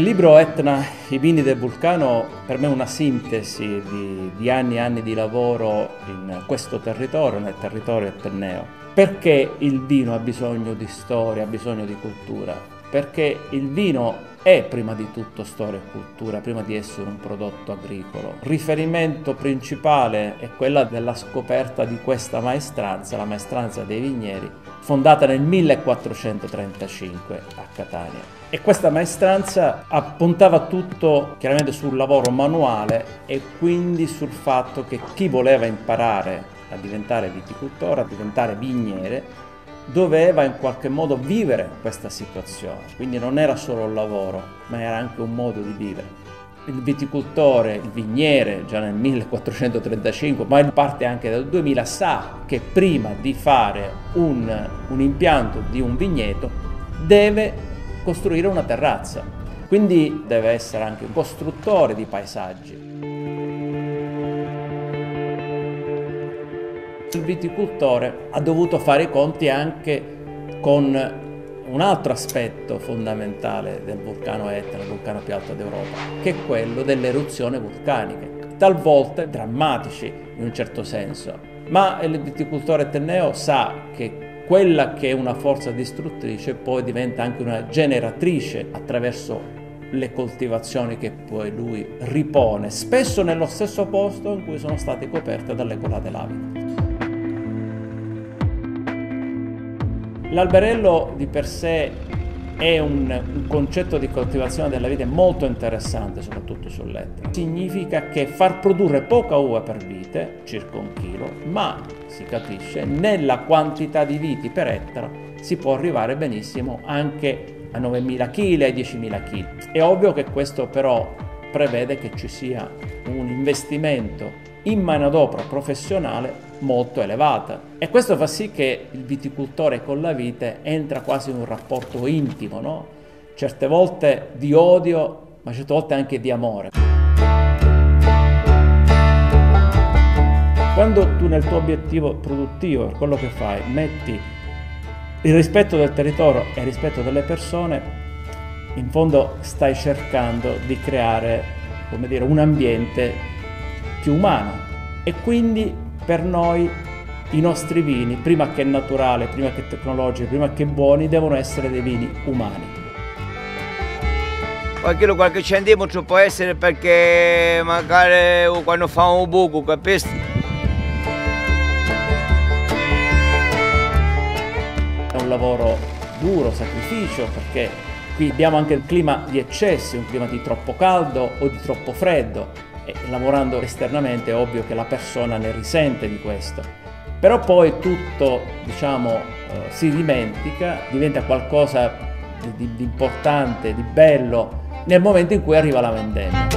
Il libro Etna, i vini del vulcano, per me è una sintesi di, di anni e anni di lavoro in questo territorio, nel territorio etneo. Perché il vino ha bisogno di storia, ha bisogno di cultura? Perché il vino è prima di tutto storia e cultura, prima di essere un prodotto agricolo. Riferimento principale è quella della scoperta di questa maestranza, la maestranza dei vigneri, fondata nel 1435 a Catania. E questa maestranza appuntava tutto chiaramente sul lavoro manuale e quindi sul fatto che chi voleva imparare a diventare viticoltore, a diventare vigniere, doveva in qualche modo vivere questa situazione, quindi non era solo un lavoro, ma era anche un modo di vivere. Il viticoltore, il vigniere, già nel 1435, ma in parte anche dal 2000, sa che prima di fare un, un impianto di un vigneto deve costruire una terrazza, quindi deve essere anche un costruttore di paesaggi. Il viticoltore ha dovuto fare i conti anche con un altro aspetto fondamentale del vulcano Etna, il vulcano più alto d'Europa, che è quello delle eruzioni vulcaniche, talvolta drammatici in un certo senso. Ma il viticoltore etneo sa che quella che è una forza distruttrice poi diventa anche una generatrice attraverso le coltivazioni che poi lui ripone, spesso nello stesso posto in cui sono state coperte dalle colate laviche. L'alberello di per sé è un, un, concetto di coltivazione della vite molto interessante, soprattutto sull'ettaro. Significa che far produrre poca uva per vite, circa un chilo, ma si capisce, nella quantità di viti per ettaro si può arrivare benissimo anche a 9.000 kg, ai 10.000 kg. È ovvio che questo però prevede che ci sia un investimento in manodopera professionale molto elevata e questo fa sì che il viticoltore con la vite entra quasi in un rapporto intimo, no? certe volte di odio ma certe volte anche di amore. Quando tu nel tuo obiettivo produttivo, per quello che fai, metti il rispetto del territorio e il rispetto delle persone, in fondo stai cercando di creare, dire, un ambiente più umano e quindi per noi i nostri vini, prima che naturali, prima che tecnologici, prima che buoni, devono essere dei vini umani. Qualche, qualche centimetro può essere perché magari quando fa un buco, capisci? È un lavoro duro, sacrificio, perché qui abbiamo anche il clima di eccessi, un clima di troppo caldo o di troppo freddo e lavorando esternamente è ovvio che la persona ne risente di questo. Però poi tutto, diciamo, eh, si dimentica, diventa qualcosa di, di, di importante, di bello, nel momento in cui arriva la vendemmia.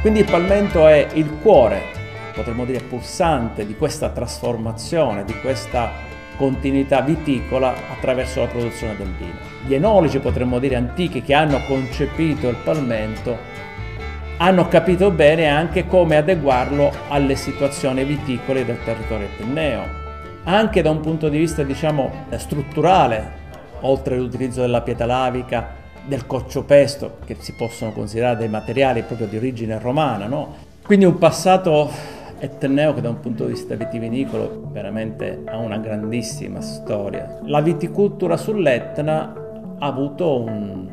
Quindi il palmento è il cuore, potremmo dire pulsante, di questa trasformazione, di questa continuità viticola attraverso la produzione del vino. Gli enologi, potremmo dire antichi, che hanno concepito il palmento, hanno capito bene anche come adeguarlo alle situazioni viticole del territorio etneo, anche da un punto di vista diciamo strutturale, oltre all'utilizzo della pietra lavica, del coccio-pesto, che si possono considerare dei materiali proprio di origine romana, no? Quindi un passato Etneo che da un punto di vista vitivinicolo veramente ha una grandissima storia. La viticoltura sull'Etna ha avuto un,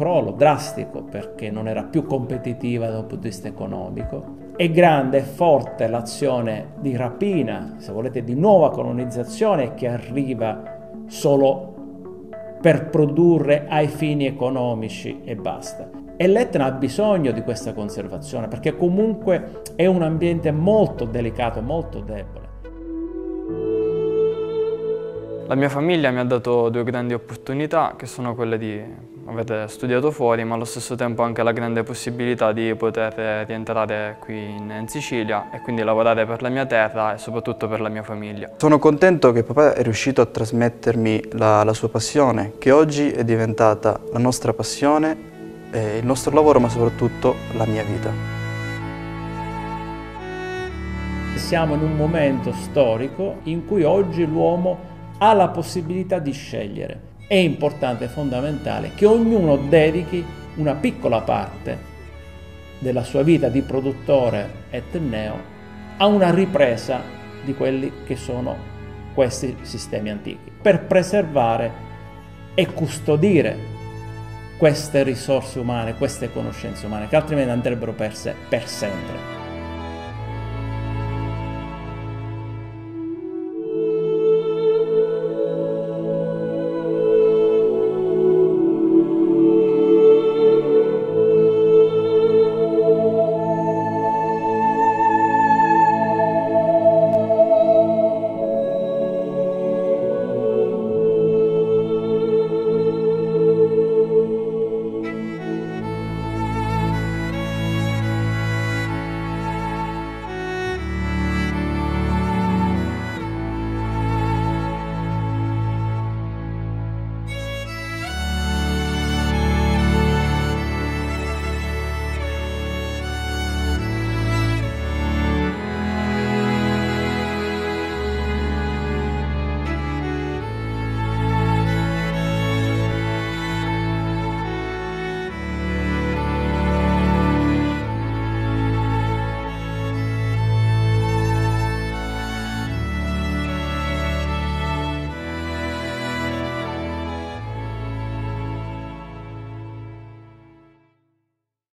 crollo drastico perché non era più competitiva da un punto di vista economico. È grande e forte l'azione di rapina, se volete, di nuova colonizzazione che arriva solo per produrre ai fini economici e basta. E l'Etna ha bisogno di questa conservazione perché comunque è un ambiente molto delicato, molto debole. La mia famiglia mi ha dato due grandi opportunità che sono quelle di aver studiato fuori ma allo stesso tempo anche la grande possibilità di poter rientrare qui in, Sicilia e quindi lavorare per la mia terra e soprattutto per la mia famiglia. Sono contento che papà è riuscito a trasmettermi la, la sua passione che oggi è diventata la nostra passione eh, il nostro lavoro ma soprattutto la mia vita. Siamo in un momento storico in cui oggi l'uomo ha la possibilità di scegliere. È importante e fondamentale che ognuno dedichi una piccola parte della sua vita di produttore etneo a una ripresa di quelli che sono questi sistemi antichi, per preservare e custodire queste risorse umane, queste conoscenze umane, che altrimenti andrebbero perse per sempre.